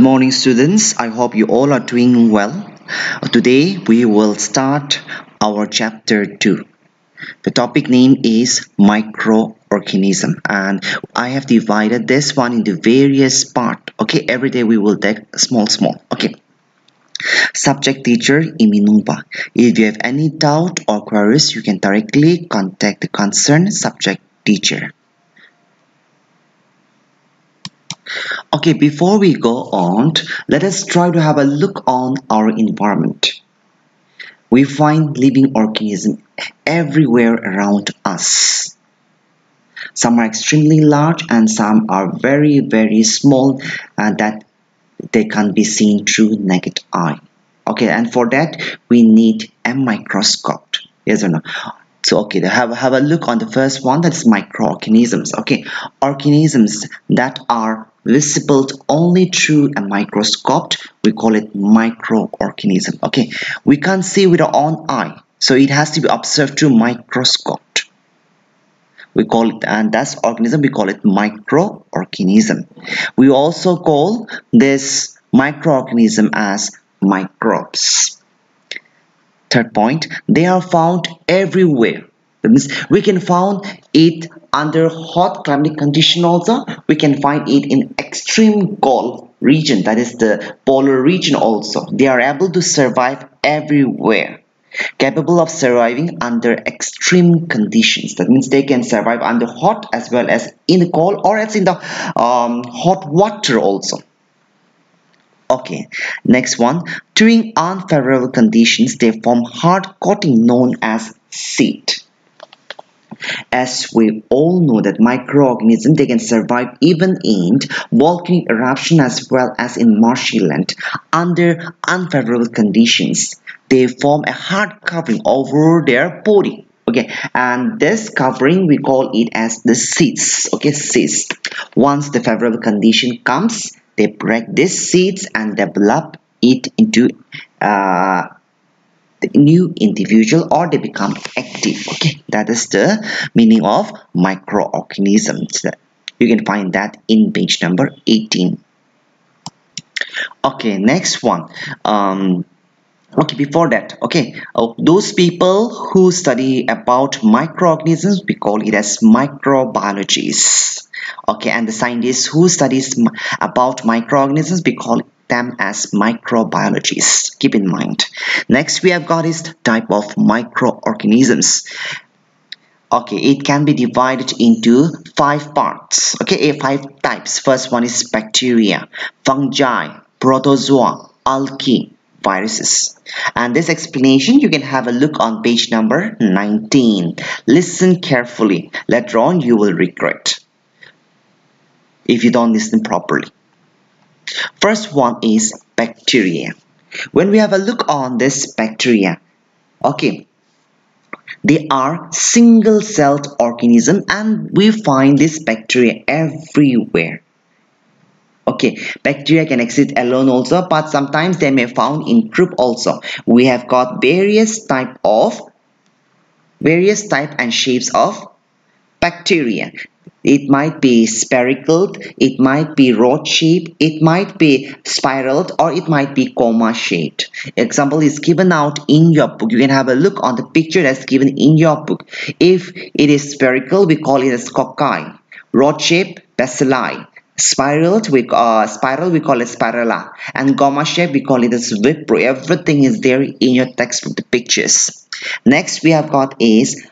Good morning students. I hope you all are doing well. Today we will start our chapter 2. The topic name is microorganism and I have divided this one into various part. Okay, every day we will take small small. Okay. Subject teacher Imenungba. If you have any doubt or queries, you can directly contact the concerned subject teacher. Okay, before we go on, let us try to have a look on our environment. We find living organisms everywhere around us. Some are extremely large and some are very very small and that they can be seen through naked eye. Okay, and for that we need a microscope. Yes or no? So okay, have have a look on the first one that's microorganisms. Okay, organisms that are visible only through a microscope. We call it microorganism. Okay. We can't see with our own eye. So it has to be observed through microscope. We call it and that's organism. We call it microorganism. We also call this microorganism as microbes. Third point they are found everywhere. That means we can find it under hot climatic condition also. We can find it in extreme cold region that is the polar region also. They are able to survive everywhere capable of surviving under extreme conditions that means they can survive under hot as well as in the cold or as in the um, hot water also okay next one during unfavorable conditions they form hard coating known as seed as we all know that microorganisms they can survive even in volcanic eruption as well as in marshy land under unfavorable conditions. They form a hard covering over their body. Okay and this covering we call it as the seeds okay seeds once the favorable condition comes they break these seeds and develop it into uh, the new individual or they become active okay? That is the meaning of microorganisms. You can find that in page number 18 okay next one. Um, okay before that okay uh, those people who study about microorganisms we call it as microbiologists. Okay and the scientists who studies about microorganisms we call them as microbiologists. Keep in mind. Next we have got is type of microorganisms. Okay it can be divided into five parts. Okay five types. First one is bacteria fungi protozoa algae viruses. And this explanation you can have a look on page number 19 listen carefully. Later on you will regret if you don't listen properly First one is bacteria. When we have a look on this bacteria, okay, they are single-celled organism and we find this bacteria everywhere. Okay, bacteria can exist alone also, but sometimes they may found in group also. We have got various type of various type and shapes of bacteria. It might be spherical, it might be rod shaped, it might be spiraled, or it might be comma shaped. Example is given out in your book. You can have a look on the picture that's given in your book. If it is spherical, we call it as cocci. Rod shape, bacilli. Spiraled, we uh, spiral we call it spirilla, and comma shape we call it as vibrio. Everything is there in your textbook, the pictures. Next we have got is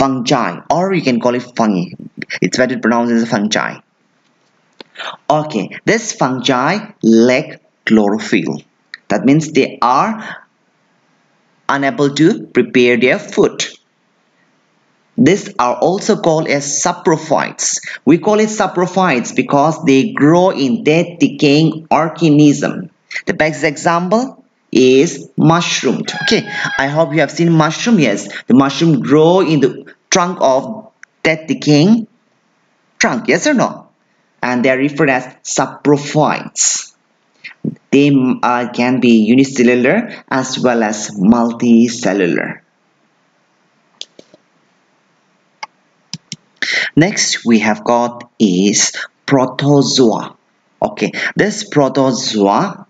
fungi or you can call it fungi it's better pronounced as fungi okay this fungi lack chlorophyll. That means they are unable to prepare their food. These are also called as saprophytes. We call it saprophytes because they grow in dead decaying organism. The best example is mushroom okay i hope you have seen mushroom. Yes the mushroom grow in the trunk of that decaying trunk yes or no? And they are referred as saprophytes they uh, can be unicellular as well as multicellular. Next we have got is protozoa. Okay, this protozoa,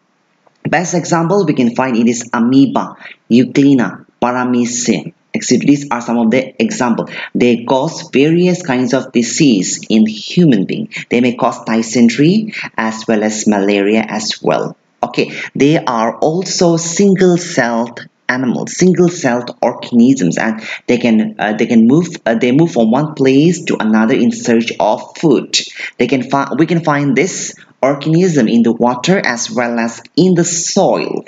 best example we can find it is amoeba, euglena, paramecium. These are some of the example. They cause various kinds of disease in human being. They may cause dysentery as well as malaria as well. Okay, they are also single-celled animals, single-celled organisms, and they can uh, they can move uh, they move from one place to another in search of food. They can find we can find this organism in the water as well as in the soil.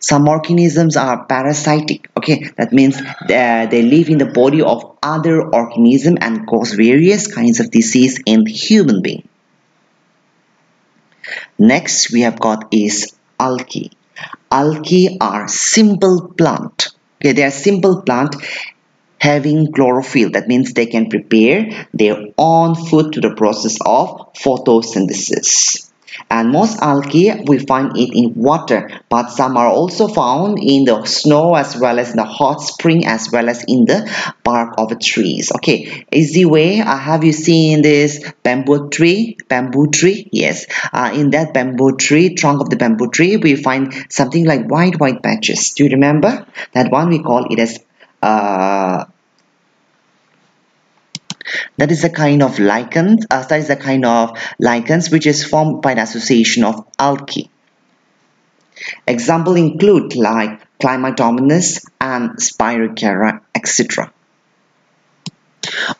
Some organisms are parasitic. Okay, that means they, they live in the body of other organism and cause various kinds of disease in human being. Next we have got is algae. Algae are simple plant. Okay, they are simple plant having chlorophyll. That means they can prepare their own food to the process of photosynthesis and most algae we find it in water but some are also found in the snow as well as in the hot spring as well as in the bark of trees. Okay easy way. Uh, have you seen this bamboo tree? Bamboo tree? Yes. Uh, in that bamboo tree trunk of the bamboo tree we find something like white white patches. Do you remember? That one we call it as uh, that is a kind of lichen, uh, that is a kind of lichens which is formed by the association of algae. Example include like Chlamydomonas and Spirogyra, etc.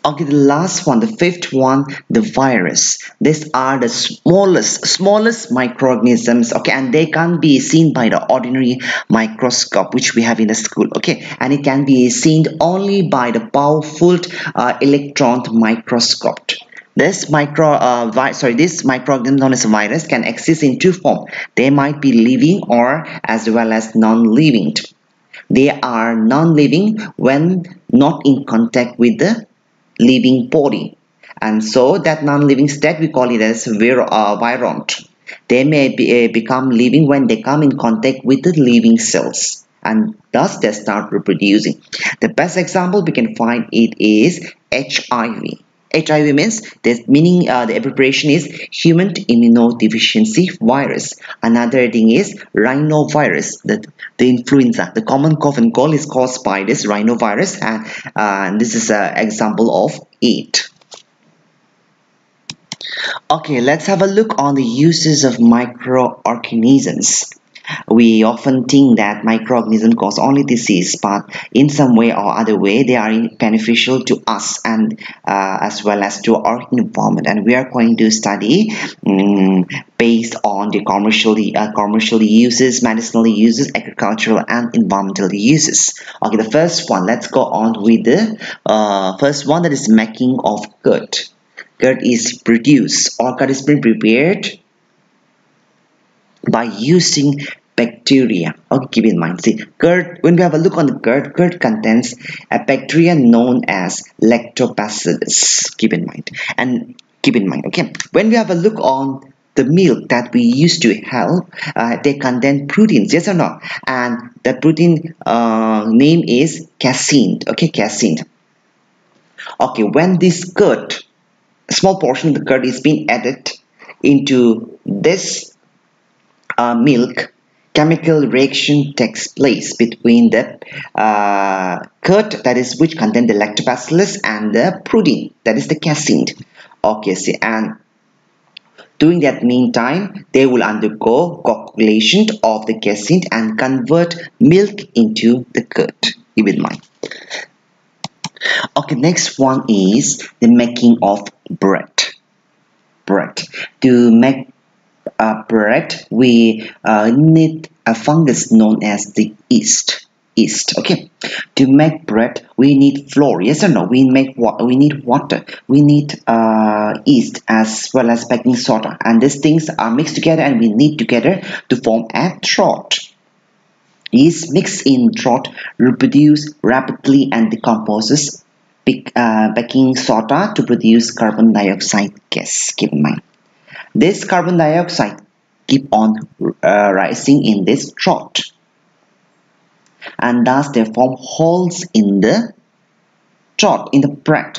Okay, the last one, the fifth one, the virus. These are the smallest, smallest microorganisms, okay, and they can't be seen by the ordinary microscope which we have in the school, okay, and it can be seen only by the powerful uh, electron microscope. This micro, uh, sorry, this microorganism known as virus can exist in two forms. They might be living or as well as non-living. They are non-living when not in contact with the living body. And so that non-living state we call it as vir uh, virion. They may be, uh, become living when they come in contact with the living cells. And thus they start reproducing. The best example we can find it is HIV HIV means the meaning uh, the abbreviation is human immunodeficiency virus. Another thing is rhinovirus, the, the influenza. The common cough and cold is caused by this rhinovirus and uh, this is an example of it. Okay, let's have a look on the uses of microorganisms we often think that microorganisms cause only disease but in some way or other way they are beneficial to us and uh, as well as to our environment. And we are going to study um, based on the commercially uh, commercial uses medicinal uses agricultural and environmental uses. Okay the first one let's go on with the uh, first one that is making of curd curd is produced. Or curd is being prepared by using bacteria. Okay, keep in mind. See, curd, when we have a look on the curd, curd contains a bacteria known as lactobacillus. Keep in mind. And keep in mind, okay, when we have a look on the milk that we used to have, uh, they contain proteins, yes or no? And the protein uh, name is casein, okay, casein. Okay, when this curd, small portion of the curd is being added into this uh, milk, chemical reaction takes place between the uh, curd, that is which contain the lactobacillus, and the protein, that is the casein. Okay, see, and during that meantime, they will undergo coagulation of the casein and convert milk into the curd. Keep in mind. Okay, next one is the making of bread. Bread. To make bread, we uh, need a fungus known as the yeast. Yeast. Okay. To make bread, we need flour. Yes or no? We make what? We need water. We need uh, yeast as well as baking soda. And these things are mixed together, and we need together to form a trot. Yeast mixed in trot reproduce rapidly and decomposes uh, baking soda to produce carbon dioxide gas. Keep in mind. This carbon dioxide keep on uh, rising in this trot and thus they form holes in the trot in the bread.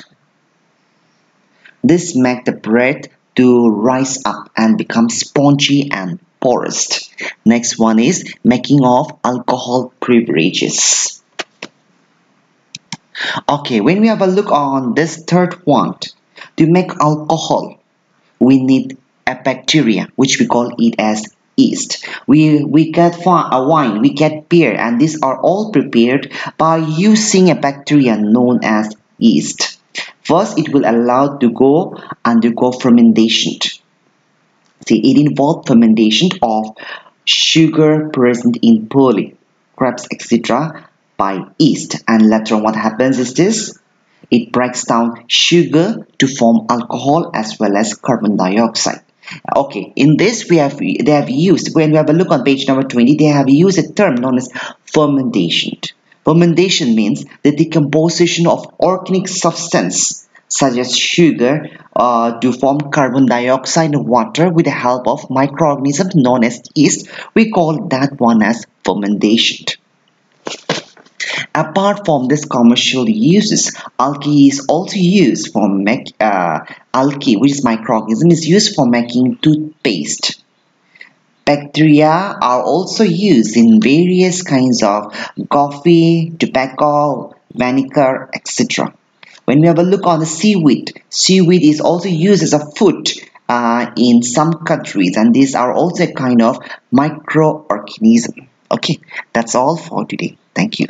This make the bread to rise up and become spongy and porous. Next one is making of alcohol beverages. Okay, when we have a look on this third one, to make alcohol, we need a bacteria, which we call it as yeast. We, we get a uh, wine, we get beer, and these are all prepared by using a bacteria known as yeast. First, it will allow to go undergo fermentation. See, it involves fermentation of sugar present in barley, grapes, etc. by yeast. And later on, what happens is this: it breaks down sugar to form alcohol as well as carbon dioxide. Okay, in this we have they have used when we have a look on page number 20, they have used a term known as fermentation. Fermentation means the decomposition of organic substance such as sugar uh, to form carbon dioxide and water with the help of microorganisms known as yeast. We call that one as fermentation. Apart from this commercial uses, algae is also used for make uh, algae, which is microorganism, is used for making toothpaste. Bacteria are also used in various kinds of coffee, tobacco, vinegar, etc. When we have a look on the seaweed, seaweed is also used as a food uh, in some countries and these are also a kind of microorganism. Okay, that's all for today. Thank you.